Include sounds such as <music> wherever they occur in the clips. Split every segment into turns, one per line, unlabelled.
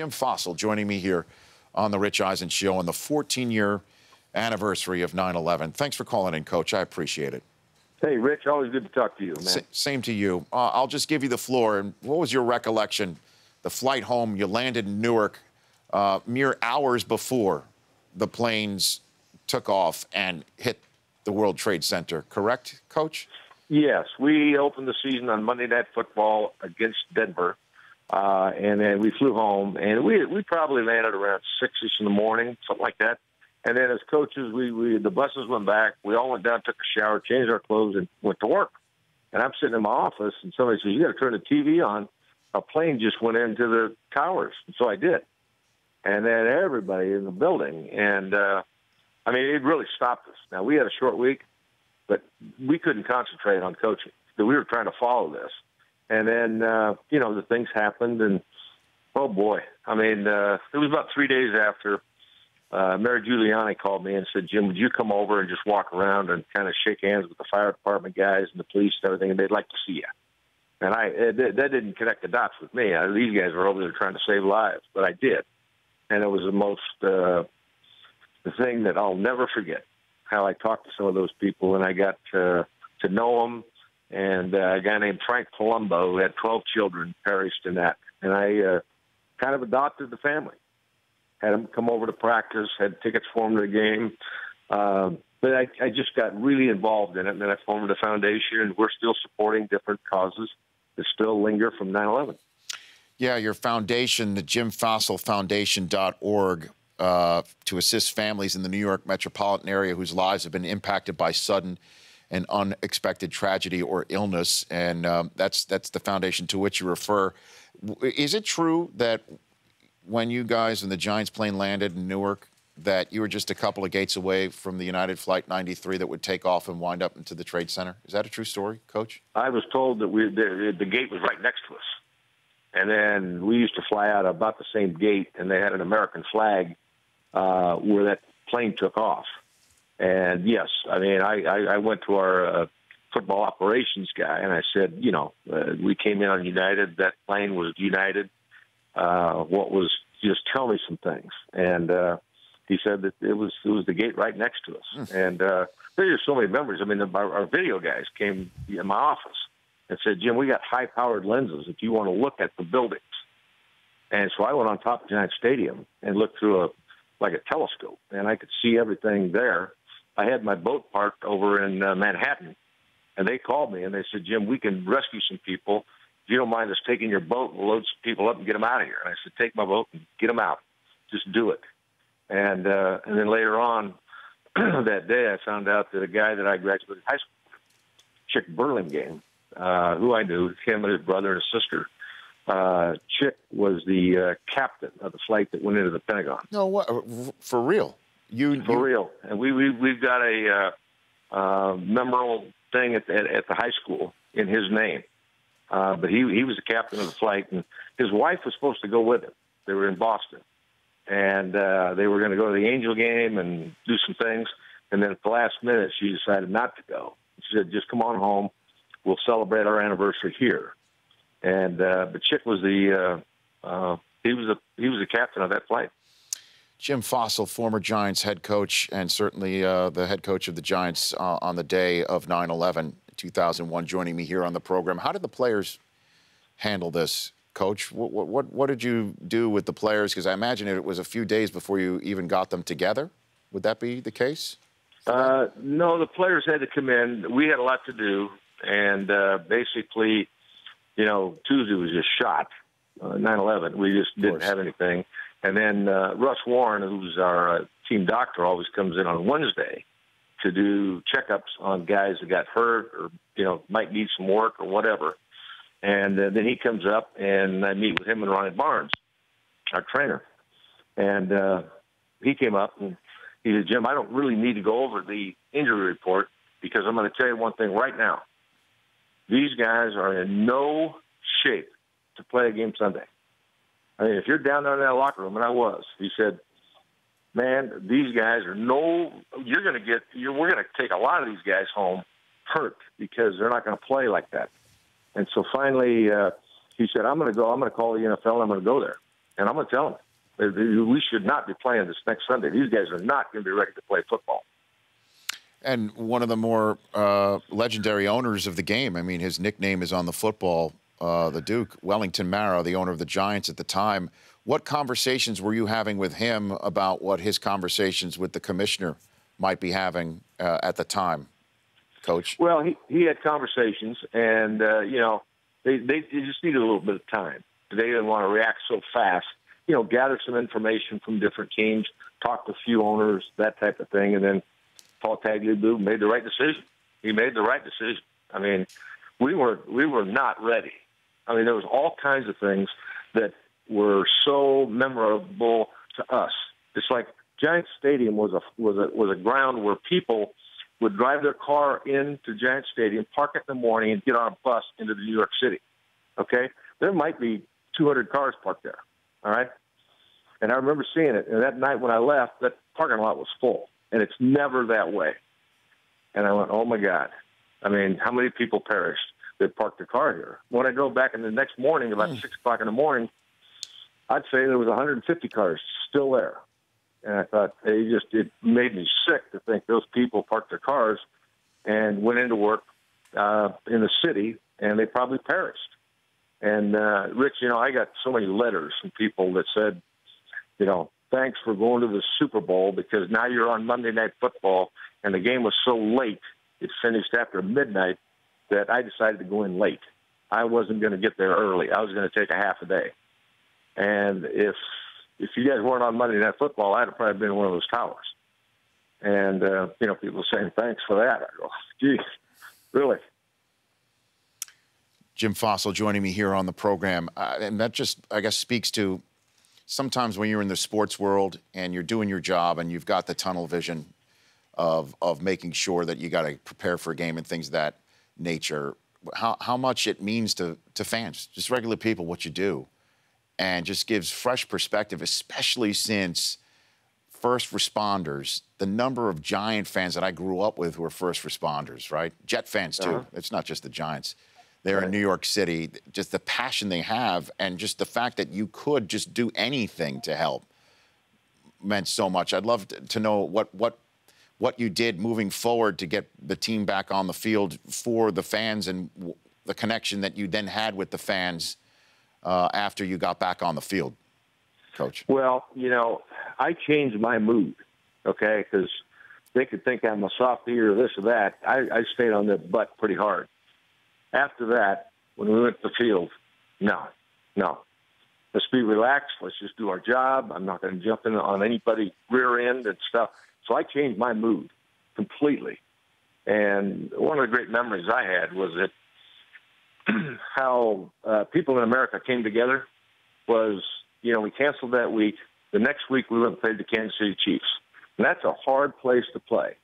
Jim Fassel joining me here on the Rich Eisen Show on the 14 year anniversary of 9 11. Thanks for calling in, Coach. I appreciate it.
Hey, Rich, always good to talk to you, man. S-
same to you. Uh, I'll just give you the floor. And what was your recollection? The flight home, you landed in Newark uh, mere hours before the planes took off and hit the World Trade Center, correct, Coach?
Yes. We opened the season on Monday Night Football against Denver. Uh, and then we flew home, and we we probably landed around six ish in the morning, something like that. And then as coaches, we, we the buses went back. We all went down, took a shower, changed our clothes, and went to work. And I'm sitting in my office, and somebody says, "You got to turn the TV on." A plane just went into the towers, and so I did. And then everybody in the building, and uh, I mean, it really stopped us. Now we had a short week, but we couldn't concentrate on coaching. We were trying to follow this. And then, uh, you know, the things happened, and oh boy, I mean, uh, it was about three days after uh, Mayor Giuliani called me and said, Jim, would you come over and just walk around and kind of shake hands with the fire department guys and the police and everything, and they'd like to see you. And I it, that didn't connect the dots with me. I, these guys were over there trying to save lives, but I did, and it was the most uh, the thing that I'll never forget. How I talked to some of those people, and I got to, to know them and uh, a guy named Frank Palombo who had 12 children perished in that. And I uh, kind of adopted the family. Had them come over to practice, had tickets for them to the game. Uh, but I, I just got really involved in it, and then I formed a foundation, and we're still supporting different causes that still linger from 9 11.
Yeah, your foundation, the Jim Fassel Foundation.org, uh, to assist families in the New York metropolitan area whose lives have been impacted by sudden an unexpected tragedy or illness, and um, that's that's the foundation to which you refer. Is it true that when you guys and the Giants plane landed in Newark, that you were just a couple of gates away from the United Flight 93 that would take off and wind up into the Trade Center? Is that a true story, Coach?
I was told that we the, the gate was right next to us, and then we used to fly out about the same gate, and they had an American flag uh, where that plane took off. And yes, I mean, I, I, I went to our uh, football operations guy and I said, you know, uh, we came in on United. That plane was United. Uh, what was just tell me some things. And uh, he said that it was it was the gate right next to us. Mm. And uh, there's just so many memories. I mean, our, our video guys came in my office and said, Jim, we got high powered lenses if you want to look at the buildings. And so I went on top of Giant Stadium and looked through a like a telescope, and I could see everything there I had my boat parked over in uh, Manhattan, and they called me and they said, Jim, we can rescue some people. If you don't mind us taking your boat, we'll load some people up and get them out of here. And I said, take my boat and get them out. Just do it. And uh, and then later on <clears throat> that day, I found out that a guy that I graduated high school, Chic Burlingame, uh, who I knew, him and his brother and his sister, uh, Chic was the uh, captain of the flight that went into the Pentagon.
No, what? For real?
You for you, real, and we we we've got a uh, uh, memorable thing at, at at the high school in his name. Uh, but he he was the captain of the flight, and his wife was supposed to go with him. They were in Boston, and uh, they were going to go to the Angel game and do some things. And then at the last minute, she decided not to go. She said, "Just come on home. We'll celebrate our anniversary here." And uh, but Chic was the uh, uh, he was the he was the captain of that flight.
Jim Fassel, former Giants head coach, and certainly uh, the head coach of the Giants uh, on the day of 9 11, 2001, joining me here on the program. How did the players handle this, coach? What, what, what did you do with the players? Because I imagine it was a few days before you even got them together. Would that be the case?
Uh, no, the players had to come in. We had a lot to do. And uh, basically, you know, Tuesday was just shot, uh, 9 11. We just didn't have anything. And then uh, Russ Warren, who's our uh, team doctor, always comes in on Wednesday to do checkups on guys that got hurt or you know might need some work or whatever. And uh, then he comes up and I meet with him and Ronnie Barnes, our trainer. And uh, he came up and he said, Jim, I don't really need to go over the injury report because I'm going to tell you one thing right now. These guys are in no shape to play a game Sunday. I mean, if you're down there in that locker room, and I was, he said, "Man, these guys are no. You're going to get. You're, we're going to take a lot of these guys home hurt because they're not going to play like that." And so finally, uh, he said, "I'm going to go. I'm going to call the NFL. And I'm going to go there." And I'm going to tell them we should not be playing this next Sunday. These guys are not going to be ready to play football.
And one of the more uh, legendary owners of the game. I mean, his nickname is on the football, uh, the Duke, Wellington Mara, the owner of the Giants at the time. What conversations were you having with him about what his conversations with the commissioner might be having uh, at the time, Coach?
Well, he, he had conversations, and, uh, you know, they, they just needed a little bit of time. They didn't want to react so fast. You know, gather some information from different teams, talk to a few owners, that type of thing, and then Paul Tagliabue made the right decision. He made the right decision. I mean, we were we were not ready. I mean, there was all kinds of things that were so memorable to us. It's like Giant Stadium was a was a was a ground where people would drive their car into Giant Stadium, park it in the morning, and get on a bus into New York City. Okay, there might be 200 cars parked there. All right, and I remember seeing it. And that night when I left, that parking lot was full, and it's never that way. And I went, oh my God! I mean, how many people perished that parked their car here? When I drove back in the next morning, about mm. six o'clock in the morning, I'd say there was 150 cars still there. And I thought it just it made me sick to think those people parked their cars and went into work uh, in the city, and they probably perished. And uh, Rich, you know, I got so many letters from people that said, you know, thanks for going to the Super Bowl because now you're on Monday Night Football, and the game was so late, it finished after midnight, that I decided to go in late. I wasn't going to get there early. I was going to take a half a day. And if if you guys weren't on Monday Night Football, I'd have probably been one of those towers. And uh, you know, people saying thanks for that. I go, geez, really.
Jim Fassel joining me here on the program, uh, and that just, I guess, speaks to sometimes when you're in the sports world and you're doing your job and you've got the tunnel vision of of making sure that you got to prepare for a game and things that nature. How how much it means to to fans, just regular people, what you do and just gives fresh perspective, especially since first responders, the number of Giant fans that I grew up with who are first responders, right? Jet fans too. Uh-huh. It's not just the Giants. They're right. in New York City. Just the passion they have, and just the fact that you could just do anything to help meant so much. I'd love to know what what what you did moving forward to get the team back on the field for the fans and the connection that you then had with the fans uh, after you got back on the field, Coach?
Well, you know, I changed my mood, okay, because they could think I'm a softy or this or that. I, I stayed on their butt pretty hard. After that, when we went to the field, no, no. Let's be relaxed. Let's just do our job. I'm not going to jump in on anybody's rear end and stuff. So I changed my mood completely. And one of the great memories I had was that <clears throat> how uh, people in America came together was, you know, we canceled that week. The next week we went and played the Kansas City Chiefs. And that's a hard place to play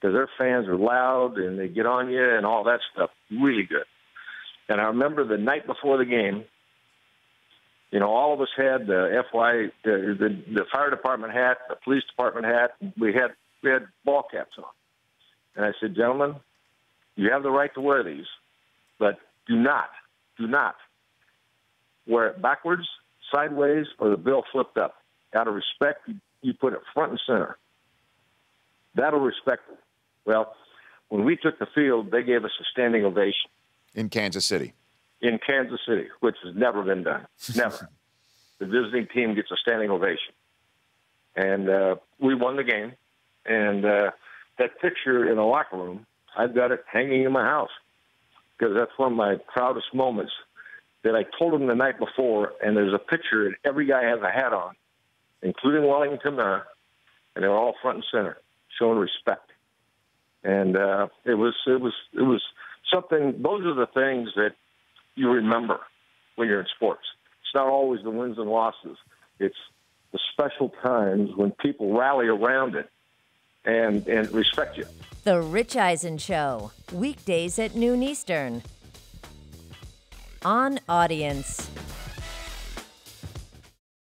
because their fans are loud and they get on you and all that stuff. Really good. And I remember the night before the game, you know, all of us had the FY, the, the, the fire department hat, the police department hat. We had we had ball caps on, and I said, gentlemen, you have the right to wear these, but do not, do not wear it backwards, sideways, or the bill flipped up. Out of respect, you put it front and center. That'll respect it. Well, when we took the field, they gave us a standing ovation.
In Kansas City.
In Kansas City, which has never been done. Never. <laughs> the visiting team gets a standing ovation. And uh, we won the game. And uh, that picture in the locker room, I've got it hanging in my house because that's one of my proudest moments that I told him the night before, and there's a picture, and every guy has a hat on, including Wellington Mara, and they're all front and center, showing respect. And uh, it was it was it was something. Those are the things that you remember when you're in sports. It's not always the wins and losses. It's the special times when people rally around it and and respect you.
The Rich Eisen Show, weekdays at noon Eastern. On Audience.